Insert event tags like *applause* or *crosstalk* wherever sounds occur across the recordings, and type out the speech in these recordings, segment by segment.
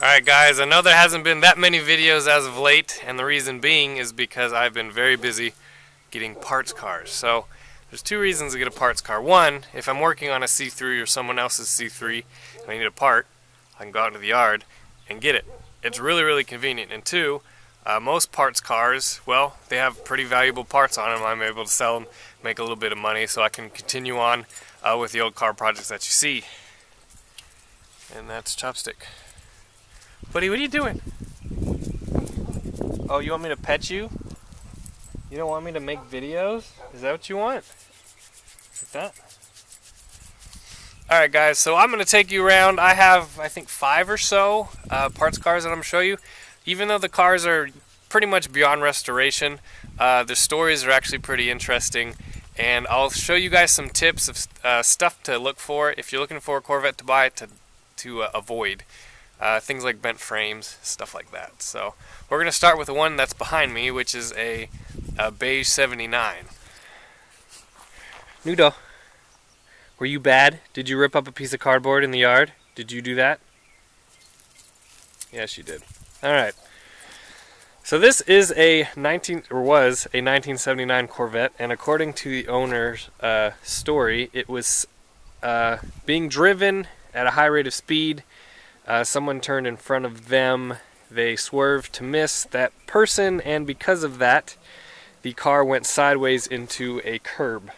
Alright guys, I know there hasn't been that many videos as of late, and the reason being is because I've been very busy getting parts cars. So, there's two reasons to get a parts car. One, if I'm working on a C3 or someone else's C3 and I need a part, I can go out into the yard and get it. It's really, really convenient. And two, uh, most parts cars, well, they have pretty valuable parts on them. I'm able to sell them, make a little bit of money, so I can continue on uh, with the old car projects that you see. And that's Chopstick. Buddy, what are you doing? Oh, you want me to pet you? You don't want me to make videos? Is that what you want? Like that? Alright guys, so I'm going to take you around. I have, I think, five or so uh, parts cars that I'm going to show you. Even though the cars are pretty much beyond restoration, uh, the stories are actually pretty interesting. And I'll show you guys some tips of uh, stuff to look for if you're looking for a Corvette to buy to, to uh, avoid. Uh, things like bent frames, stuff like that. So we're going to start with the one that's behind me, which is a, a beige 79. Nudo, were you bad? Did you rip up a piece of cardboard in the yard? Did you do that? Yes, you did. All right. So this is a 19 or was a 1979 Corvette, and according to the owner's uh, story, it was uh, being driven at a high rate of speed uh, someone turned in front of them. They swerved to miss that person, and because of that, the car went sideways into a curb.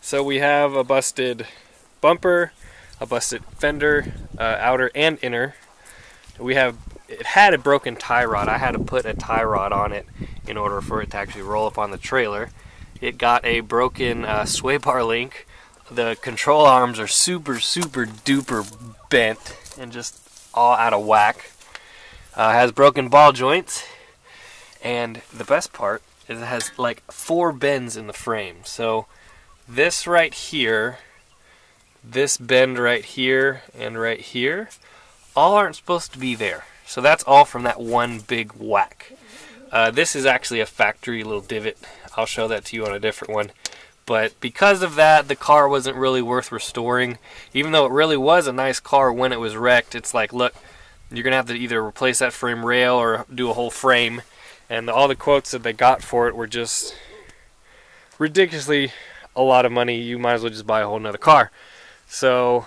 So we have a busted bumper, a busted fender, uh, outer and inner. We have it had a broken tie rod. I had to put a tie rod on it in order for it to actually roll up on the trailer. It got a broken uh, sway bar link. The control arms are super, super duper bent and just all out of whack. Uh, has broken ball joints, and the best part is it has like four bends in the frame. So this right here, this bend right here, and right here, all aren't supposed to be there. So that's all from that one big whack. Uh, this is actually a factory little divot. I'll show that to you on a different one. But because of that, the car wasn't really worth restoring. Even though it really was a nice car when it was wrecked, it's like, look, you're going to have to either replace that frame rail or do a whole frame. And all the quotes that they got for it were just ridiculously a lot of money. You might as well just buy a whole nother car. So,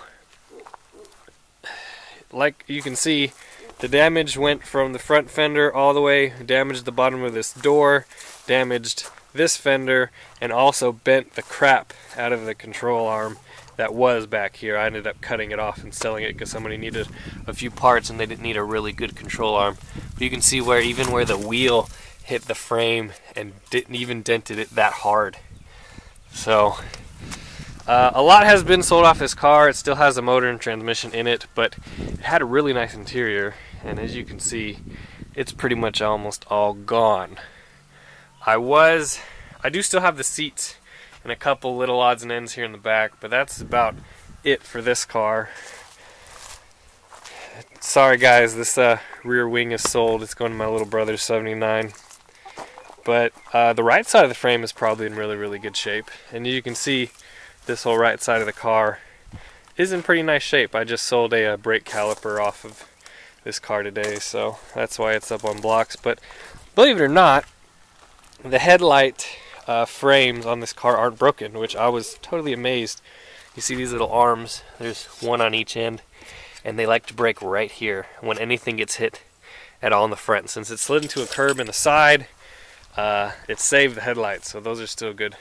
like you can see, the damage went from the front fender all the way, damaged the bottom of this door, damaged this fender and also bent the crap out of the control arm that was back here. I ended up cutting it off and selling it because somebody needed a few parts and they didn't need a really good control arm. But you can see where even where the wheel hit the frame and didn't even dented it that hard. So uh, a lot has been sold off this car. It still has a motor and transmission in it, but it had a really nice interior. And as you can see, it's pretty much almost all gone. I was, I do still have the seats and a couple little odds and ends here in the back, but that's about it for this car. Sorry guys, this uh, rear wing is sold. It's going to my little brother's 79. But uh, the right side of the frame is probably in really, really good shape. And you can see this whole right side of the car is in pretty nice shape. I just sold a, a brake caliper off of this car today, so that's why it's up on blocks. But believe it or not, the headlight uh, frames on this car aren't broken, which I was totally amazed. You see these little arms, there's one on each end, and they like to break right here when anything gets hit at all in the front. Since it slid into a curb in the side, uh, it saved the headlights, so those are still good.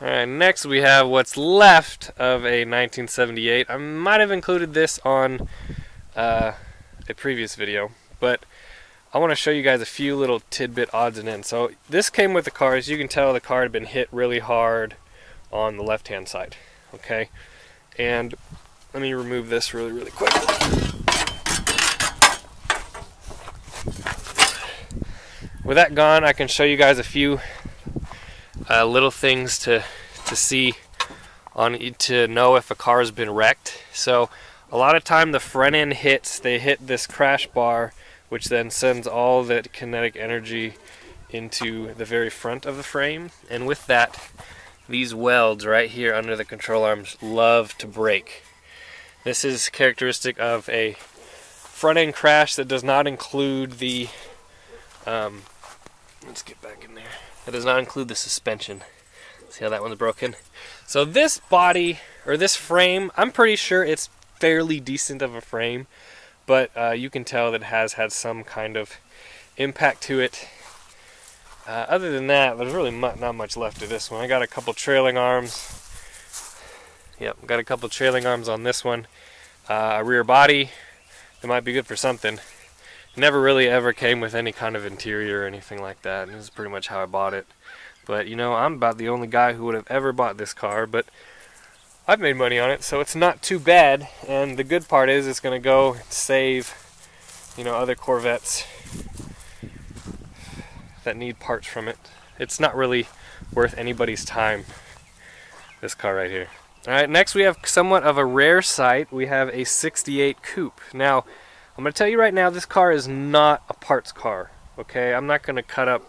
Alright, next we have what's left of a 1978. I might have included this on uh, a previous video, but I want to show you guys a few little tidbit odds and ends. So this came with the car. As you can tell, the car had been hit really hard on the left-hand side. Okay, and let me remove this really, really quick. With that gone, I can show you guys a few uh, little things to to see on to know if a car has been wrecked. So a lot of time the front end hits, they hit this crash bar which then sends all that kinetic energy into the very front of the frame. And with that, these welds right here under the control arms love to break. This is characteristic of a front end crash that does not include the. Um, let's get back in there. That does not include the suspension. See how that one's broken? So this body or this frame, I'm pretty sure it's fairly decent of a frame, but uh, you can tell that it has had some kind of impact to it. Uh, other than that, there's really not much left of this one. I got a couple trailing arms. Yep, got a couple trailing arms on this one. Uh, a rear body. It might be good for something. Never really ever came with any kind of interior or anything like that. And this is pretty much how I bought it. But you know, I'm about the only guy who would have ever bought this car. But I've made money on it, so it's not too bad. And the good part is it's going to go save, you know, other Corvettes that need parts from it. It's not really worth anybody's time, this car right here. Alright, next we have somewhat of a rare sight. We have a 68 Coupe. Now, I'm going to tell you right now, this car is not a parts car. Okay, I'm not going to cut up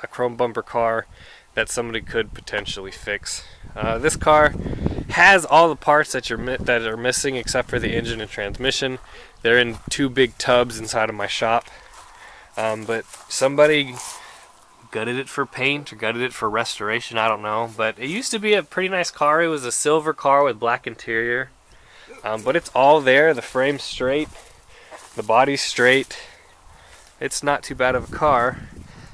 a chrome bumper car that somebody could potentially fix. Uh, this car has all the parts that you're that are missing except for the engine and transmission. They're in two big tubs inside of my shop. Um, but somebody gutted it for paint or gutted it for restoration, I don't know. But it used to be a pretty nice car. It was a silver car with black interior. Um, but it's all there. The frame's straight. The body's straight. It's not too bad of a car.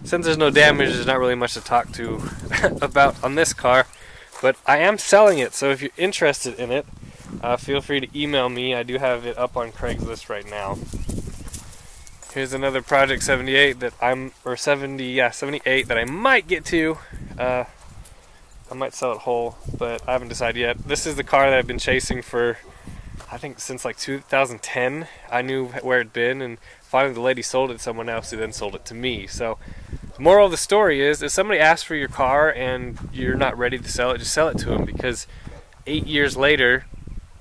Since there's no damage, there's not really much to talk to *laughs* about on this car. But I am selling it, so if you're interested in it, uh, feel free to email me. I do have it up on Craigslist right now. Here's another Project 78 that I'm, or 70, yeah, 78 that I might get to. Uh, I might sell it whole, but I haven't decided yet. This is the car that I've been chasing for, I think, since like 2010. I knew where it'd been, and finally the lady sold it to someone else who then sold it to me. So, the moral of the story is if somebody asks for your car and you're not ready to sell it, just sell it to them because eight years later,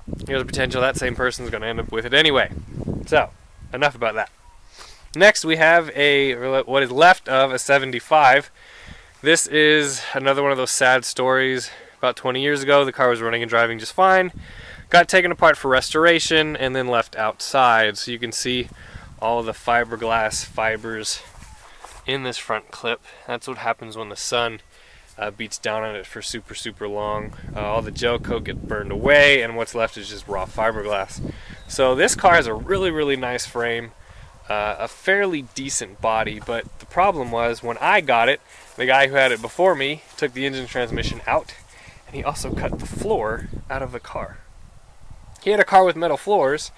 there's a potential that same person's going to end up with it anyway. So, enough about that. Next, we have a what is left of a 75. This is another one of those sad stories. About 20 years ago, the car was running and driving just fine. Got taken apart for restoration and then left outside. So you can see all the fiberglass fibers in this front clip. That's what happens when the sun uh, beats down on it for super, super long. Uh, all the gel coat gets burned away, and what's left is just raw fiberglass. So this car has a really, really nice frame uh, a fairly decent body, but the problem was when I got it, the guy who had it before me took the engine transmission out, and he also cut the floor out of the car. He had a car with metal floors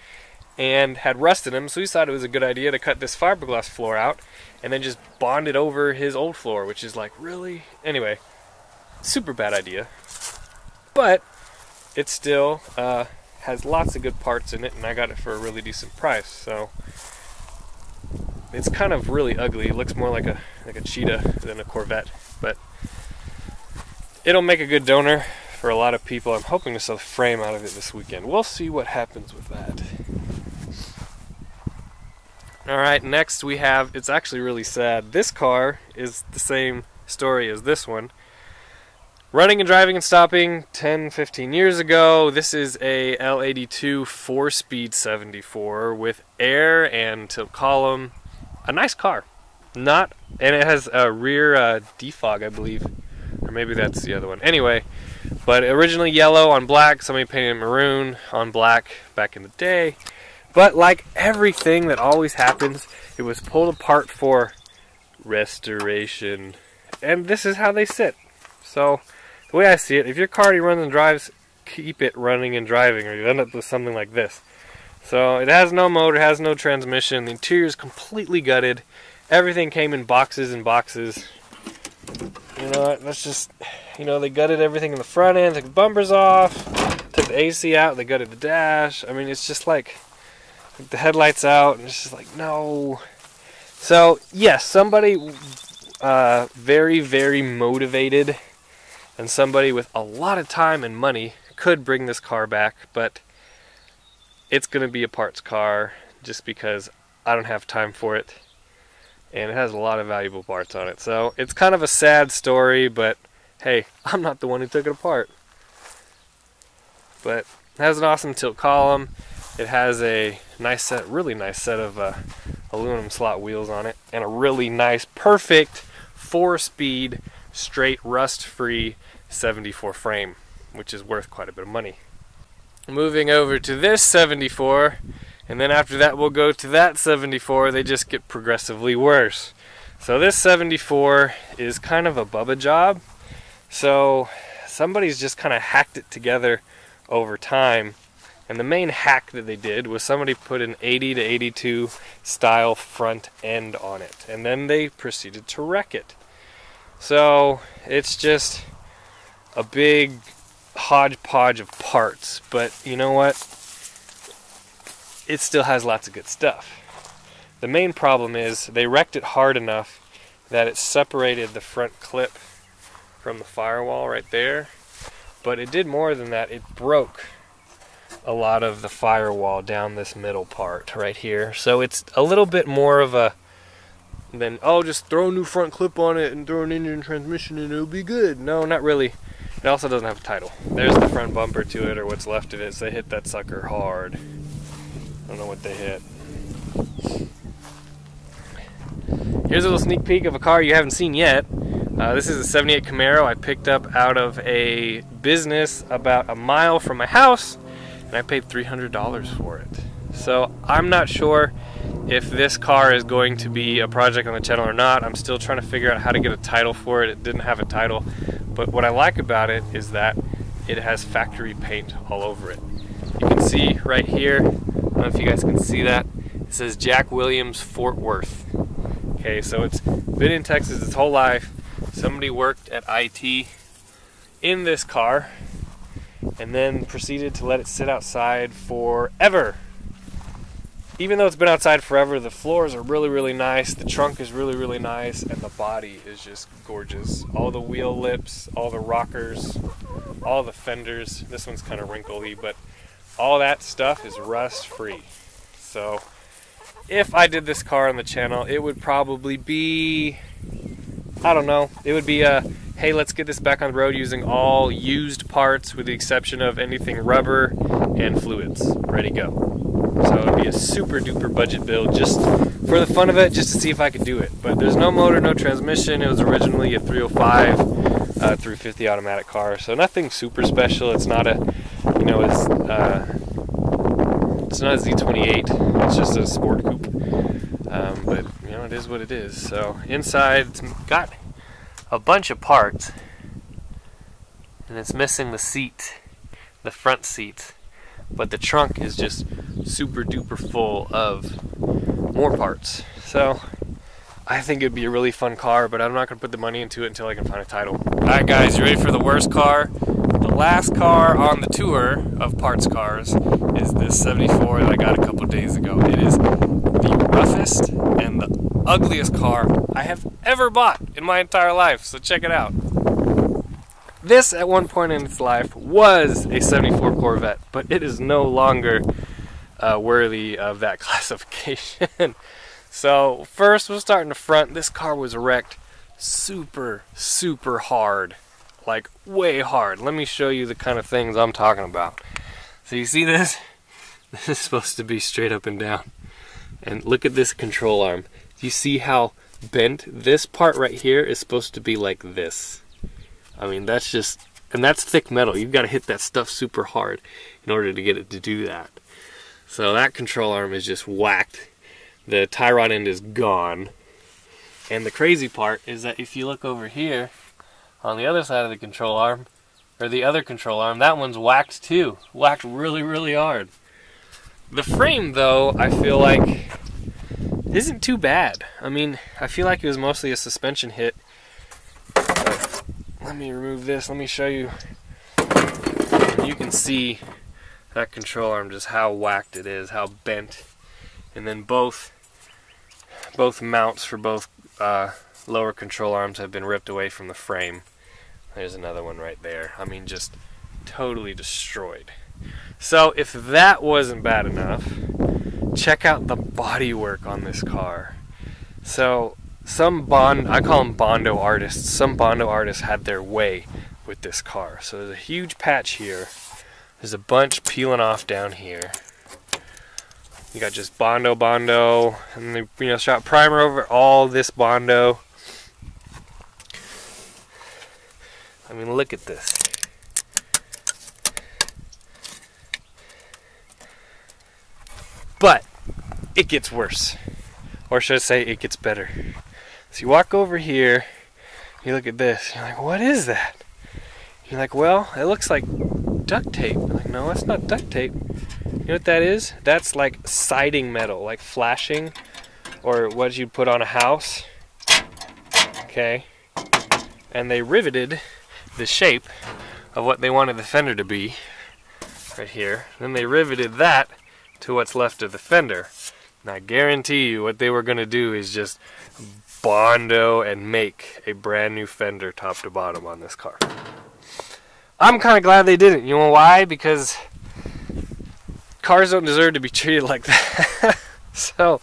and had rust in them, so he thought it was a good idea to cut this fiberglass floor out and then just bond it over his old floor, which is like, really? Anyway, super bad idea. But it still uh, has lots of good parts in it, and I got it for a really decent price, so it's kind of really ugly. It looks more like a like a cheetah than a Corvette, but it'll make a good donor for a lot of people. I'm hoping to sell a frame out of it this weekend. We'll see what happens with that. All right, next we have, it's actually really sad. This car is the same story as this one. Running and driving and stopping 10, 15 years ago. This is a L82 4-speed 74 with air and tilt column a nice car. Not, and it has a rear uh, defog, I believe, or maybe that's the other one. Anyway, but originally yellow on black. Somebody painted maroon on black back in the day. But like everything that always happens, it was pulled apart for restoration, and this is how they sit. So the way I see it, if your car already runs and drives, keep it running and driving, or you end up with something like this. So it has no motor, has no transmission. The interior is completely gutted. Everything came in boxes and boxes. You know, that's just, you know, they gutted everything in the front end, took the bumpers off, took the AC out, they gutted the dash. I mean, it's just like, like the headlights out, and it's just like, no. So, yes, somebody uh, very, very motivated and somebody with a lot of time and money could bring this car back, but it's going to be a parts car just because I don't have time for it. And it has a lot of valuable parts on it. So it's kind of a sad story, but hey, *laughs* I'm not the one who took it apart. But it has an awesome tilt column. It has a nice set, really nice set of uh, aluminum slot wheels on it, and a really nice, perfect four-speed, straight, rust-free 74 frame, which is worth quite a bit of money. Moving over to this 74, and then after that we'll go to that 74. They just get progressively worse. So this 74 is kind of a Bubba job. So somebody's just kind of hacked it together over time. And the main hack that they did was somebody put an 80 to 82 style front end on it. And then they proceeded to wreck it. So it's just a big hodgepodge of parts. But you know what? It still has lots of good stuff. The main problem is they wrecked it hard enough that it separated the front clip from the firewall right there. But it did more than that. It broke a lot of the firewall down this middle part right here. So it's a little bit more of a than oh just throw a new front clip on it and throw an engine transmission and it'll be good. No, not really. It also doesn't have a title. There's the front bumper to it or what's left of it. So they hit that sucker hard. I don't know what they hit. Here's a little sneak peek of a car you haven't seen yet. Uh, this is a 78 Camaro I picked up out of a business about a mile from my house, and I paid $300 for it. So I'm not sure if this car is going to be a project on the channel or not. I'm still trying to figure out how to get a title for it. It didn't have a title, but what I like about it is that it has factory paint all over it. You can see right here, I don't know if you guys can see that, it says Jack Williams Fort Worth. Okay, so it's been in Texas its whole life. Somebody worked at IT in this car and then proceeded to let it sit outside forever. Even though it's been outside forever, the floors are really, really nice. The trunk is really, really nice, and the body is just gorgeous. All the wheel lips, all the rockers, all the fenders. This one's kind of wrinkly, but all that stuff is rust free. So if I did this car on the channel, it would probably be, I don't know, it would be a, hey, let's get this back on the road using all used parts with the exception of anything rubber and fluids. Ready, go. So it would be a super duper budget build just for the fun of it, just to see if I could do it. But there's no motor, no transmission. It was originally a 305 uh, 350 automatic car, so nothing super special. It's not a, you know, it's uh, it's not a Z28. It's just a sport coupe. Um, but you know, it is what it is. So inside, it's got a bunch of parts, and it's missing the seat, the front seat. But the trunk is just super duper full of more parts. So I think it'd be a really fun car, but I'm not gonna put the money into it until I can find a title. Alright guys, you ready for the worst car? The last car on the tour of parts cars is this 74 that I got a couple days ago. It is the roughest and the ugliest car I have ever bought in my entire life, so check it out. This, at one point in its life, was a 74 Corvette, but it is no longer uh, worthy of that *laughs* classification. so, first, we'll start in the front. This car was wrecked super, super hard. Like, way hard. Let me show you the kind of things I'm talking about. So, you see this? *laughs* This is supposed to be straight up and down. And look at this control arm. You see how bent? This part right here is supposed to be like this. I mean, that's just, and that's thick metal. You've got to hit that stuff super hard in order to get it to do that. So that control arm is just whacked. The tie rod end is gone. And the crazy part is that if you look over here on the other side of the control arm, or the other control arm, that one's whacked too. Whacked really, really hard. The frame, though, I feel like isn't too bad. I mean, I feel like it was mostly a suspension hit. But let me remove this. Let me show you. You can see that control arm just how whacked it is, how bent. And then both both mounts for both uh, lower control arms have been ripped away from the frame. There's another one right there. I mean, just totally destroyed. So if that wasn't bad enough, check out the bodywork on this car. So some Bond, I call them Bondo artists, some Bondo artists had their way with this car. So there's a huge patch here there's a bunch peeling off down here. You got just Bondo Bondo, and they you know shot primer over all this Bondo. I mean, look at this. But it gets worse. Or should I say, it gets better. So you walk over here, you look at this, you're like, what is that? You're like, well, it looks like duct tape. I'm like, no, that's not duct tape. You know what that is? That's like siding metal, like flashing, or what you'd put on a house. Okay. And they riveted the shape of what they wanted the fender to be, right here. Then they riveted that to what's left of the fender. And I guarantee you what they were going to do is just bondo and make a brand new fender top to bottom on this car. I'm kind of glad they didn't. You know why? Because cars don't deserve to be *laughs* treated like that. *laughs* so,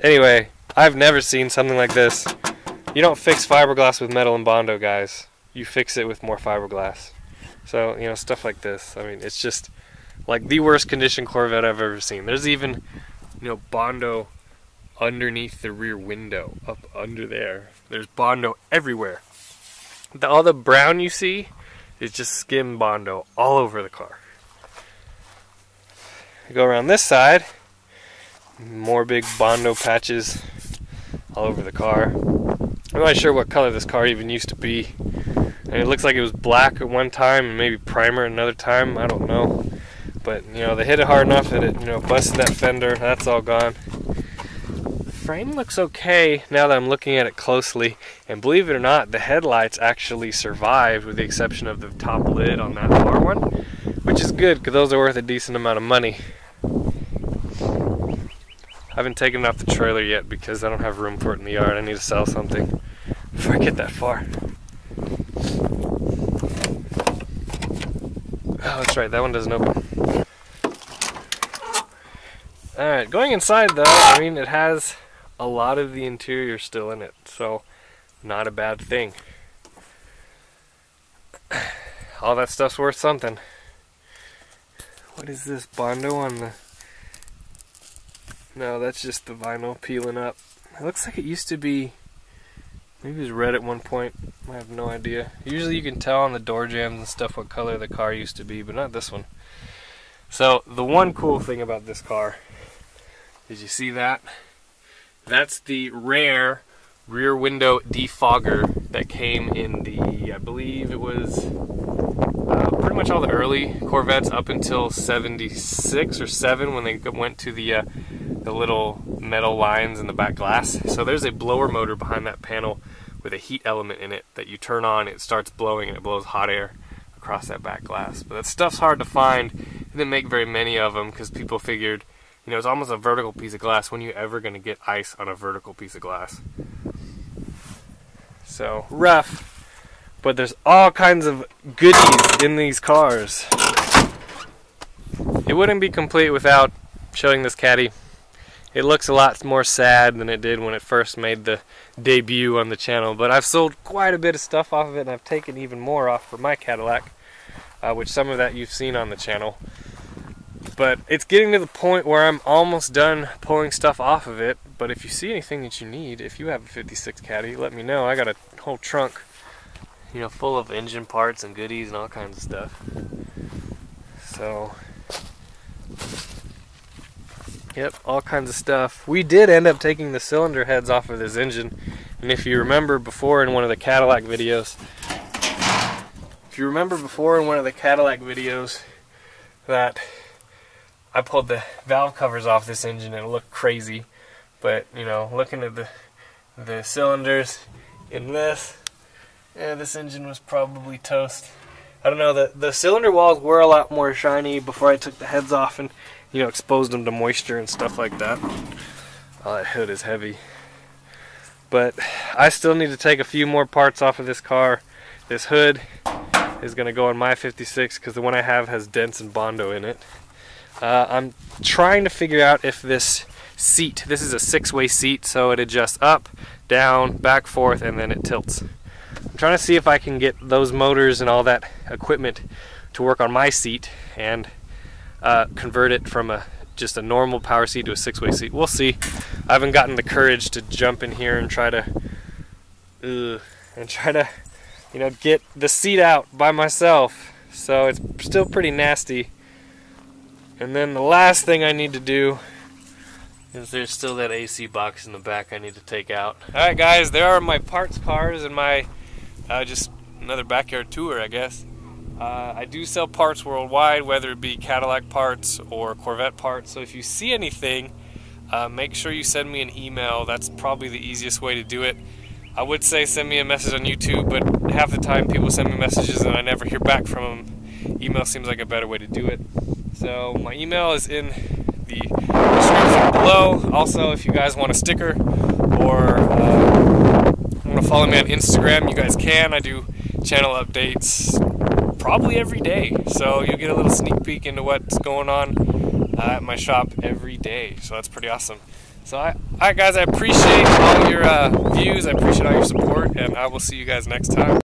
anyway, I've never seen something like this. You don't fix fiberglass with metal and Bondo, guys. You fix it with more fiberglass. So, you know, stuff like this. I mean, it's just like the worst condition Corvette I've ever seen. There's even, you know, Bondo underneath the rear window, up under there. There's Bondo everywhere. The, all the brown you see is just skim Bondo all over the car. go around this side, more big Bondo patches all over the car. I'm not sure what color this car even used to be. And it looks like it was black at one time and maybe primer another time. I don't know. But, you know, they hit it hard enough that it, you know, busted that fender. That's all gone. The frame looks okay now that I'm looking at it closely. And believe it or not, the headlights actually survived with the exception of the top lid on that far one. Which is good because those are worth a decent amount of money. I haven't taken it off the trailer yet because I don't have room for it in the yard. I need to sell something before I get that far. Oh, that's right, that one doesn't open. Alright, going inside though, I mean, it has a lot of the interior still in it, so not a bad thing. *sighs* All that stuff's worth something. What is this, Bondo on the... No, that's just the vinyl peeling up. It looks like it used to be Maybe it was red at one point. I have no idea. Usually you can tell on the door jambs and stuff what color the car used to be, but not this one. So the one cool thing about this car, did you see that? That's the rare rear window defogger that came in the, I believe it was uh, pretty much all the early Corvettes up until 76 or 7 when they went to the uh, the little metal lines in the back glass. So there's a blower motor behind that panel with a heat element in it that you turn on, it starts blowing and it blows hot air across that back glass. But that stuff's hard to find. They didn't make very many of them because people figured, you know, it's almost a vertical piece of glass. When are you ever going to get ice on a vertical piece of glass? So rough, but there's all kinds of goodies in these cars. It wouldn't be complete without showing this caddy it looks a lot more sad than it did when it first made the debut on the channel. But I've sold quite a bit of stuff off of it, and I've taken even more off for my Cadillac, uh, which some of that you've seen on the channel. But it's getting to the point where I'm almost done pulling stuff off of it. But if you see anything that you need, if you have a 56 Caddy, let me know. I got a whole trunk, you know, full of engine parts and goodies and all kinds of stuff. So Yep, all kinds of stuff. We did end up taking the cylinder heads off of this engine. And if you remember before in one of the Cadillac videos, if you remember before in one of the Cadillac videos that I pulled the valve covers off this engine and it looked crazy. But, you know, looking at the the cylinders in this, yeah, this engine was probably toast. I don't know, the, the cylinder walls were a lot more shiny before I took the heads off and you know, exposed them to moisture and stuff like that. Oh, that hood is heavy. But I still need to take a few more parts off of this car. This hood is going to go on my 56 because the one I have has dents and Bondo in it. Uh, I'm trying to figure out if this seat, this is a six-way seat, so it adjusts up, down, back, forth, and then it tilts. I'm trying to see if I can get those motors and all that equipment to work on my seat and uh, convert it from a just a normal power seat to a six-way seat. We'll see. I haven't gotten the courage to jump in here and try to, ugh, and try to, you know, get the seat out by myself. So it's still pretty nasty. And then the last thing I need to do is there's still that AC box in the back I need to take out. Alright guys, there are my parts cars and my uh, just another backyard tour I guess. Uh, I do sell parts worldwide, whether it be Cadillac parts or Corvette parts. So if you see anything, uh, make sure you send me an email. That's probably the easiest way to do it. I would say send me a message on YouTube, but half the time people send me messages and I never hear back from them. Email seems like a better way to do it. So my email is in the description below. Also, if you guys want a sticker or uh, want to follow me on Instagram, you guys can. I do channel updates probably every day. So you'll get a little sneak peek into what's going on uh, at my shop every day. So that's pretty awesome. So, I, all right, guys, I appreciate all your uh, views. I appreciate all your support, and I will see you guys next time.